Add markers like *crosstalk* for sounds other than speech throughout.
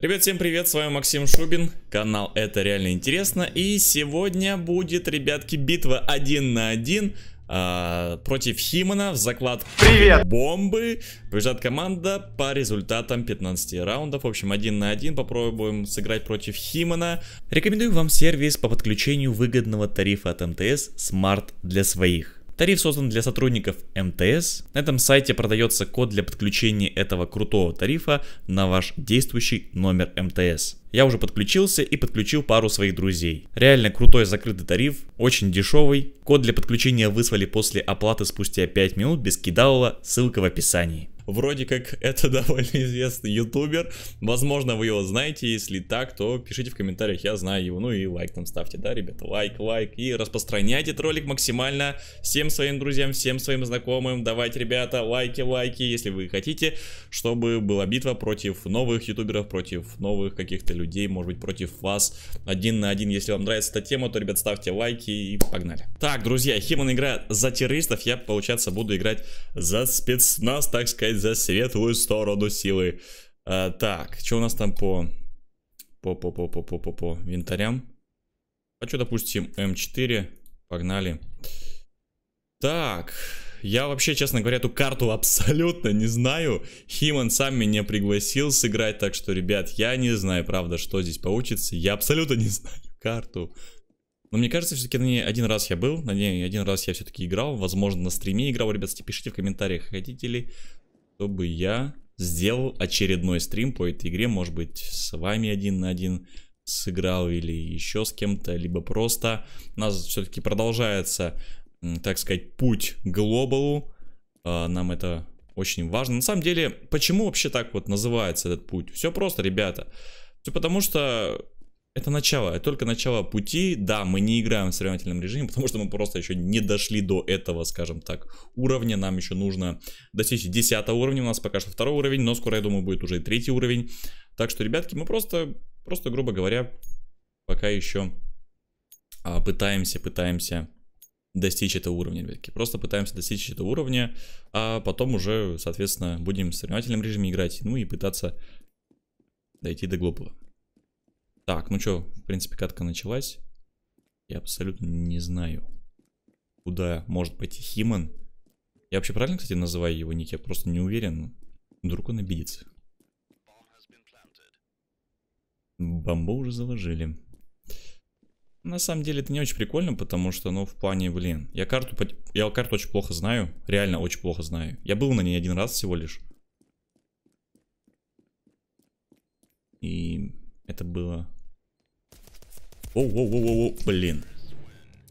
Ребят, всем привет, с вами Максим Шубин, канал Это Реально Интересно, и сегодня будет, ребятки, битва один на один а, против Химана в заклад Привет! бомбы. Побеждает команда по результатам 15 раундов, в общем, один на один попробуем сыграть против Химана. Рекомендую вам сервис по подключению выгодного тарифа от МТС Smart для своих. Тариф создан для сотрудников МТС. На этом сайте продается код для подключения этого крутого тарифа на ваш действующий номер МТС. Я уже подключился и подключил пару своих друзей. Реально крутой закрытый тариф, очень дешевый. Код для подключения выслали после оплаты спустя 5 минут без кидалова, ссылка в описании. Вроде как *laughs* это довольно известный ютубер. Возможно, вы его знаете. Если так, то пишите в комментариях, я знаю его. Ну и лайк там ставьте, да, ребята? Лайк, лайк. И распространяйте этот ролик максимально всем своим друзьям, всем своим знакомым. Давайте, ребята, лайки, лайки, если вы хотите, чтобы была битва против новых ютуберов, против новых каких-то людей, может быть, против вас. Один на один. Если вам нравится эта тема, то, ребят, ставьте лайки и погнали. Так, друзья, Химон играет за террористов. Я, получается, буду играть за спецназ, так сказать, за светлую сторону силы. А, так, что у нас там по... По, по, по, по, по, по, по винтарям? Хочу, допустим, М4. Погнали. Так, я вообще, честно говоря, эту карту абсолютно не знаю. Химан сам меня пригласил сыграть, так что, ребят, я не знаю, правда, что здесь получится. Я абсолютно не *laughs* знаю карту. Но мне кажется, все-таки на ней один раз я был, на ней один раз я все-таки играл. Возможно, на стриме играл. Ребят, пишите в комментариях, хотите ли, чтобы я сделал очередной стрим по этой игре. Может быть, с вами один на один сыграл или еще с кем-то, либо просто. У нас все-таки продолжается так сказать, путь к глобалу. А, нам это очень важно. На самом деле, почему вообще так вот называется этот путь? Все просто, ребята. Все потому что это начало, это только начало пути. Да, мы не играем в соревновательном режиме, потому что мы просто еще не дошли до этого, скажем так, уровня. Нам еще нужно достичь 10 уровня, у нас пока что второй уровень, но скоро, я думаю, будет уже и третий уровень. Так что, ребятки, мы просто, просто грубо говоря, пока еще а, пытаемся, пытаемся достичь этого уровня, ребятки. Просто пытаемся достичь этого уровня, а потом уже, соответственно, будем в соревновательном режиме играть, ну и пытаться дойти до глупого. Так, ну что, в принципе, катка началась. Я абсолютно не знаю, куда может пойти Химан. Я вообще правильно, кстати, называю его ник? Я просто не уверен. Вдруг он обидится. Бомбу уже заложили. На самом деле это не очень прикольно, потому что, ну, в плане, блин, я карту, я карту очень плохо знаю, реально очень плохо знаю. Я был на ней один раз всего лишь. И это было... Оу-оу-оу-оу, блин.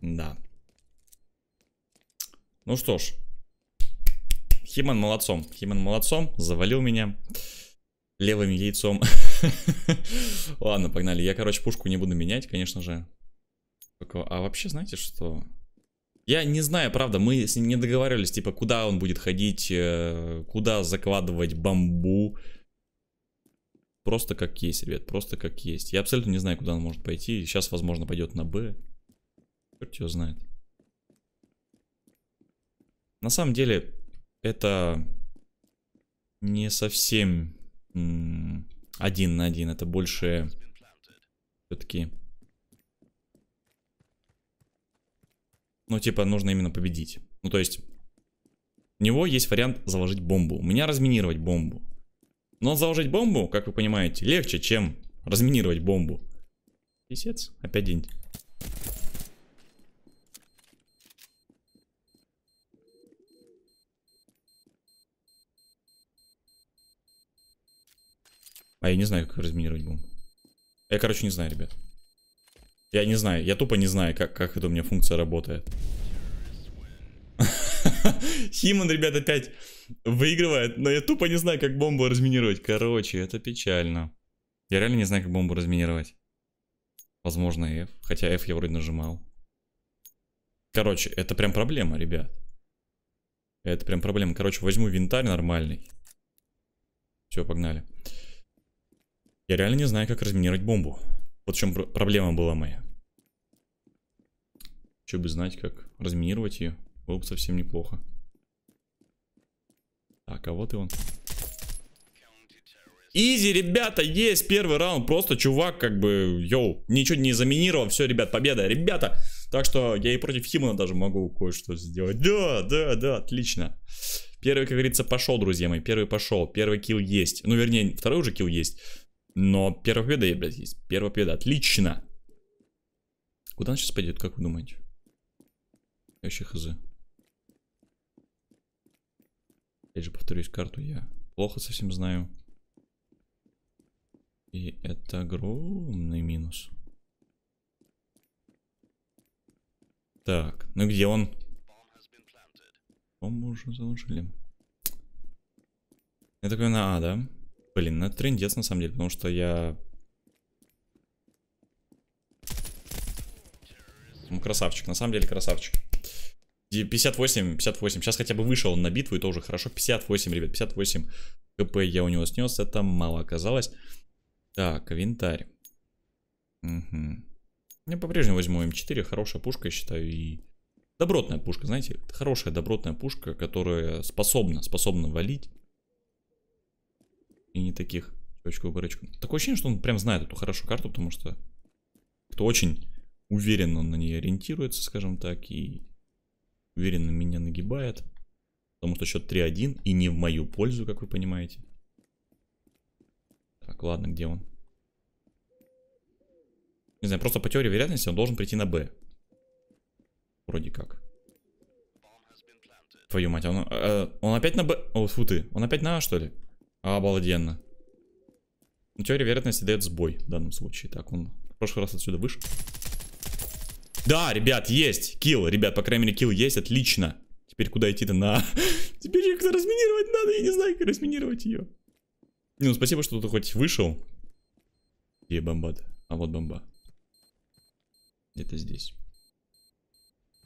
Да. Ну что ж. Химан молодцом. Химан молодцом. Завалил меня. Левым яйцом. *laughs* Ладно, погнали. Я, короче, пушку не буду менять, конечно же. А вообще, знаете что? Я не знаю, правда, мы с ним не договаривались, типа, куда он будет ходить, э, куда закладывать бамбу. Просто как есть, ребят, просто как есть. Я абсолютно не знаю, куда он может пойти. Сейчас, возможно, пойдет на Б. Черт его знает. На самом деле, это не совсем один на один. Это больше все-таки Ну, типа, нужно именно победить. Ну, то есть, у него есть вариант заложить бомбу. У меня разминировать бомбу. Но заложить бомбу, как вы понимаете, легче, чем разминировать бомбу. Писец, опять день. А я не знаю, как разминировать бомбу. Я, короче, не знаю, ребят. Я не знаю, я тупо не знаю, как, как это у меня функция работает. Химон, ребят, опять выигрывает, но я тупо не знаю, как бомбу разминировать. Короче, это печально. Я реально не знаю, как бомбу разминировать. Возможно, F. Хотя F я вроде нажимал. Короче, это прям проблема, ребят. Это прям проблема. Короче, возьму винтарь нормальный. Все, погнали. Я реально не знаю, как разминировать бомбу. Вот в чем проблема была моя. Че бы знать, как разминировать ее. Было бы совсем неплохо. Так, а вот и он. Easy, ребята, есть первый раунд. Просто чувак, как бы, yo, ничего не заминировал. Все, ребят, победа. Ребята, так что я и против Himan а даже могу кое-что сделать. Да, да, да, отлично. Первый, как говорится, пошел, друзья мои. Первый пошел. Первый kill есть. Ну, вернее, второй уже kill есть. Но первая победа, блядь, есть. Первая победа. Отлично. Куда он сейчас пойдет, как вы думаете? Я вообще хз. Опять же, повторюсь, карту я плохо совсем знаю. И это огромный минус. Так, ну где он? Бомбу уже заложили. Я такой на А, да? Блин, ну это трендец на самом деле, потому что я... Ну, красавчик, на самом деле красавчик. 58, 58. Сейчас хотя бы вышел на битву, и то уже хорошо. 58, ребят, 58 КП я у него снес. Это мало оказалось. Так, винтарь. Угу. Я по-прежнему возьму М4. Хорошая пушка, я считаю. И добротная пушка, знаете. Хорошая добротная пушка, которая способна, способна валить. И не таких чувачков-барычков. Такое ощущение, что он прям знает эту хорошую карту, потому что кто очень уверенно на ней ориентируется, скажем так, и уверенно меня нагибает. Потому что счет 3-1 и не в мою пользу, как вы понимаете. Так, ладно, где он? Не знаю, просто по теории вероятности он должен прийти на Б. Вроде как. Твою мать, он, э, он опять на Б... О, фу ты, он опять на А, что ли? Обалденно. Ну, теория вероятности дает сбой в данном случае. Так, он в прошлый раз отсюда вышел. Да, ребят, есть. Килл, ребят, по крайней мере, килл есть. Отлично. Теперь куда идти-то на... *laughs* Теперь их разминировать надо. Я не знаю, как разминировать ее. Ну, спасибо, что ты хоть вышел. Где бомба -то? А вот бомба. Где-то здесь.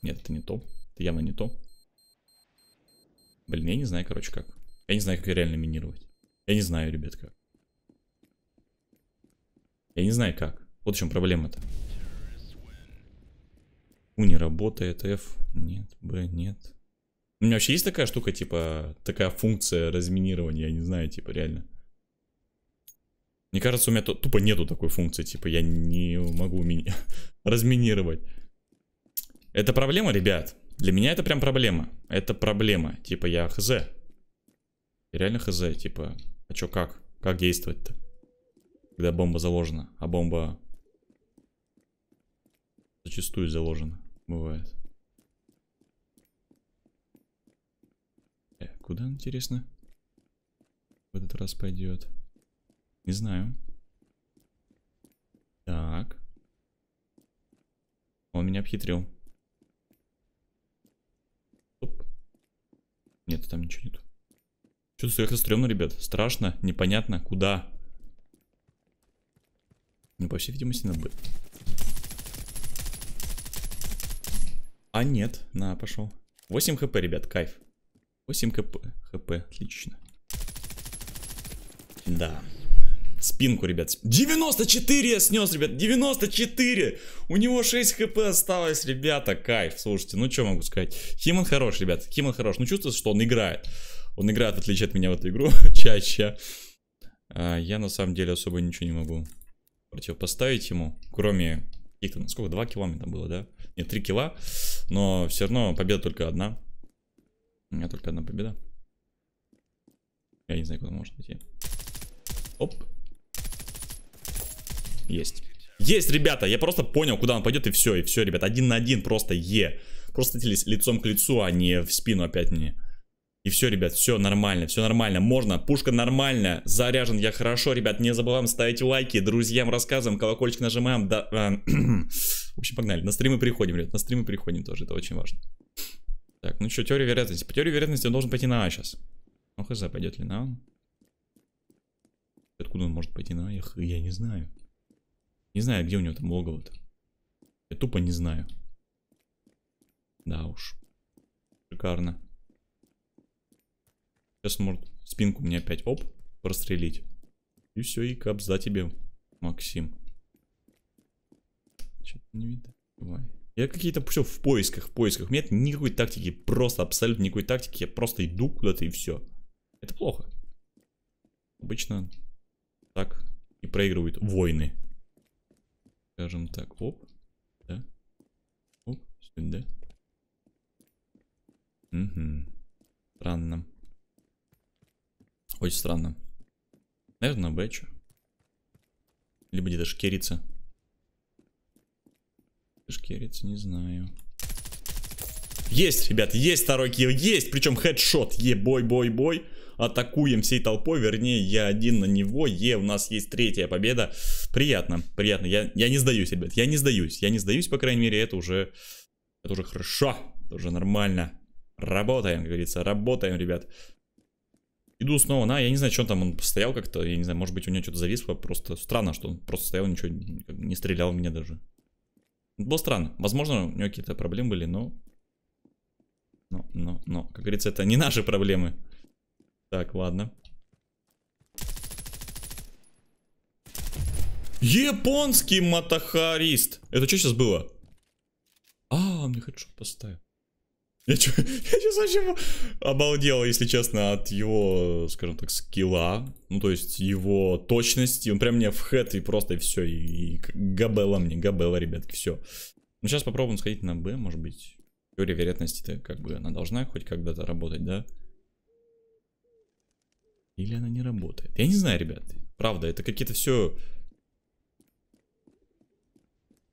Нет, это не то. Это явно не то. Блин, я не знаю, короче, как. Я не знаю, как реально минировать. Я не знаю, ребят, как. Я не знаю, как. Вот в чем проблема-то. У не работает, F нет, B нет. У меня вообще есть такая штука, типа, такая функция разминирования, я не знаю, типа, реально. Мне кажется, у меня тупо нету такой функции, типа, я не могу мини *laughs* разминировать. Это проблема, ребят? Для меня это прям проблема. Это проблема. Типа, я хз. Реально хз, типа, а чё, как? Как действовать-то? Когда бомба заложена, а бомба зачастую заложена. Бывает. Э, куда, интересно? В этот раз пойдет. Не знаю. Так. Он меня обхитрил. Оп. Нет, там ничего нету. Что-то как-то стрёмно, ребят. Страшно, непонятно, куда. Ну, по всей видимости, на Б. А нет, на, пошел. 8 хп, ребят, кайф. 8 хп, хп, отлично. Да. Спинку, ребят. 94 я снес, ребят, 94! У него 6 хп осталось, ребята, кайф. Слушайте, ну что могу сказать. Химон хорош, ребят, Химон хорош. Ну чувствуется, что он играет. Он играет, в отличие от меня, в эту игру *laughs* чаще. А, я на самом деле особо ничего не могу противопоставить ему, кроме каких-то, ну, сколько, 2 километра было, да? Нет, 3 килла, но все равно победа только одна. У меня только одна победа. Я не знаю, куда может идти. Оп. Есть. Есть, ребята, я просто понял, куда он пойдет, и все, и все, ребят. Один на один просто Е. Просто лицом к лицу, а не в спину опять мне. И все, ребят, все нормально, все нормально. Можно, пушка нормальная, заряжен я хорошо, ребят. Не забываем ставить лайки, друзьям рассказываем, колокольчик нажимаем. Да, э, *clears throat* в общем, погнали. На стримы приходим, ребят, на стримы приходим тоже, это очень важно. Так, ну что, теория вероятности. По теории вероятности он должен пойти на А сейчас. Ну, хз, пойдет ли на А? Откуда он может пойти на А? Я, я не знаю. Не знаю, где у него там логово-то. Я тупо не знаю. Да уж. Шикарно. Сейчас может спинку мне опять, оп, прострелить. И все, и кап за тебе, Максим. Что-то не видно. Давай. Я какие-то все в поисках, в поисках. Нет никакой тактики, просто абсолютно никакой тактики. Я просто иду куда-то и все. Это плохо. Обычно так и проигрывают войны. Скажем так, оп, да, оп, сюда. Угу. Странно. Очень странно. Наверное, на? Либо где-то шкерится. Шкерится, не знаю. Есть, ребят, есть второй килл, есть, причем хедшот, е, бой, бой, бой. Атакуем всей толпой, вернее, я один на него, е, у нас есть третья победа. Приятно, приятно, я, я не сдаюсь, ребят, я не сдаюсь, я не сдаюсь, по крайней мере, это уже, это уже хорошо, это уже нормально. Работаем, как говорится, работаем, ребят. Иду снова на, я не знаю, что там он стоял как-то, я не знаю, может быть у него что-то зависло, просто странно, что он просто стоял, ничего не стрелял в меня даже. было странно, возможно у него какие-то проблемы были, но... Но, но, но, как говорится, это не наши проблемы. Так, ладно. Японский мотохарист! Это что сейчас было? А, мне хедшот поставил. Я, *laughs* сейчас вообще обалдел, если честно, от его, скажем так, скилла. Ну, то есть его точности. Он прям мне в хэт и просто и все. И, и габела мне, габела, ребятки, все. Ну, сейчас попробуем сходить на Б, может быть. Теория вероятности-то как бы она должна хоть когда-то работать, да? Или она не работает? Я не знаю, ребят. Правда, это какие-то все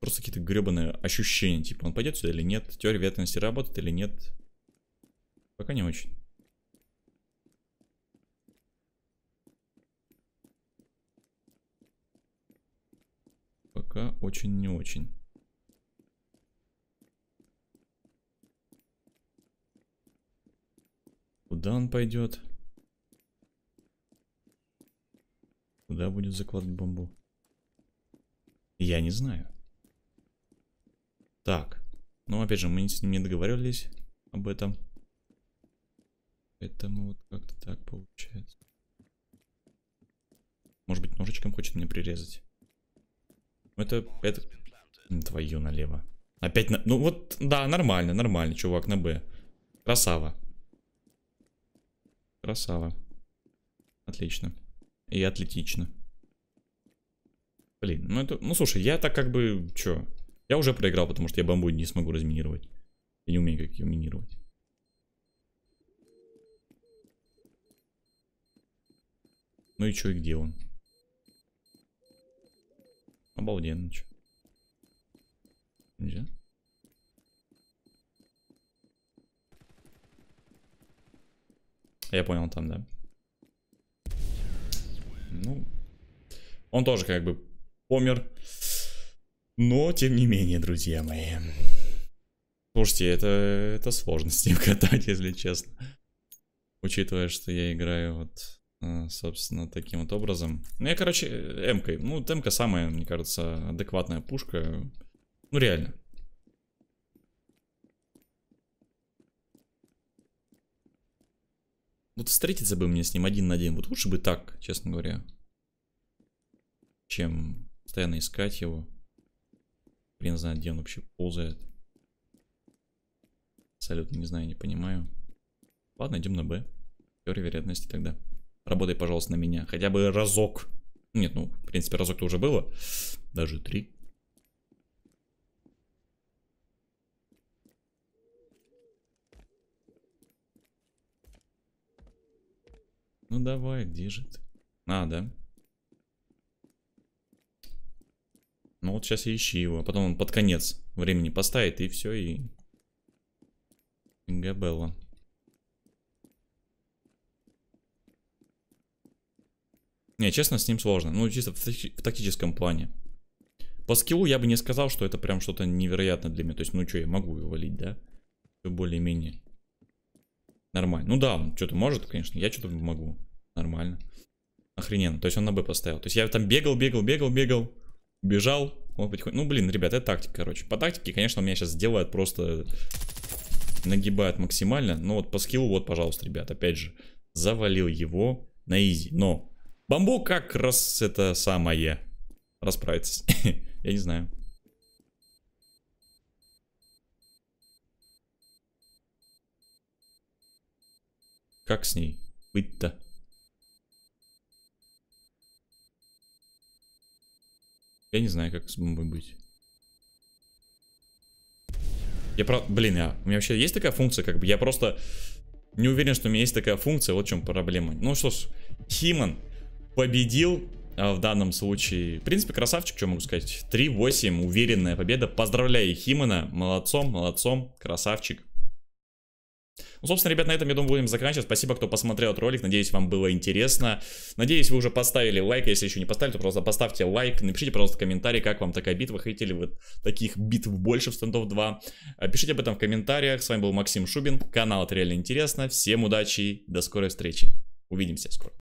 Просто какие-то гребаные ощущения, типа он пойдет сюда или нет, теория вероятности работает или нет. Пока не очень. Пока очень не очень. Куда он пойдет? Куда будет закладывать бомбу? Я не знаю. Так. Ну, опять же, мы с ним не договаривались об этом. Поэтому вот как-то так получается. Может быть, ножичком хочет мне прирезать. Ну, это... это... Твою налево. Опять на... Ну вот, да, нормально, нормально, чувак, на Б. Красава. Красава. Отлично. И атлетично. Блин, ну это... Ну, слушай, я так как бы... Чё? Я уже проиграл, потому что я бамбу не смогу разминировать. Я не умею, как ее минировать. Ну и чё, и где он? Обалденно, чё. Нельзя? Я понял, там, да. Ну, он тоже как бы помер. Но, тем не менее, друзья мои. Слушайте, это, это сложно с ним *laughs* катать, если честно. Учитывая, что я играю вот, э, собственно, таким вот образом. Ну, я, короче, М-кой. Ну, М-ка самая, мне кажется, адекватная пушка. Ну, реально. Вот встретиться бы мне с ним один на один. Вот лучше бы так, честно говоря. Чем постоянно искать его. Хрен знает, где он вообще ползает. Абсолютно не знаю, не понимаю. Ладно, идем на Б. Теория вероятности тогда. Работай, пожалуйста, на меня. Хотя бы разок. Нет, ну, в принципе, разок-то уже было. Даже три. Ну давай, где же ты? А, да. Ну вот сейчас я ищи его. Потом он под конец времени поставит, и все, и... Габелла. Не, честно, с ним сложно. Ну, чисто в, в тактическом плане. По скиллу я бы не сказал, что это прям что-то невероятное для меня. То есть, ну что, я могу его валить, да? Все более-менее. Нормально. Ну да, он что-то может, конечно. Я что-то могу. Нормально. Охрененно. То есть он на Б поставил. То есть я там бегал, бегал, бегал, бегал. Убежал. Он потихоньку... Ну, блин, ребят, это тактика, короче. По тактике, конечно, меня сейчас сделают просто... Нагибают максимально. Но вот по скиллу, вот, пожалуйста, ребят, опять же. Завалил его на изи. Но бамбу как раз это самое. Расправится. *laughs* Я не знаю. Как с ней быть-то? Я не знаю, как с бомбой быть. Я про... Блин, я... у меня вообще есть такая функция, как бы, я просто не уверен, что у меня есть такая функция, вот в чем проблема. Ну что ж, Химан победил а, в данном случае. В принципе, красавчик, что могу сказать. 3-8, уверенная победа. Поздравляю Химана, молодцом, молодцом, красавчик. Ну, собственно, ребят, на этом, я думаю, будем заканчивать. Спасибо, кто посмотрел этот ролик. Надеюсь, вам было интересно. Надеюсь, вы уже поставили лайк. Если еще не поставили, то просто поставьте лайк. Напишите, пожалуйста, комментарий, как вам такая битва. Хотите ли вы таких битв больше в стендов 2? Пишите об этом в комментариях. С вами был Максим Шубин. Канал Это Реально Интересно. Всем удачи. До скорой встречи. Увидимся скоро.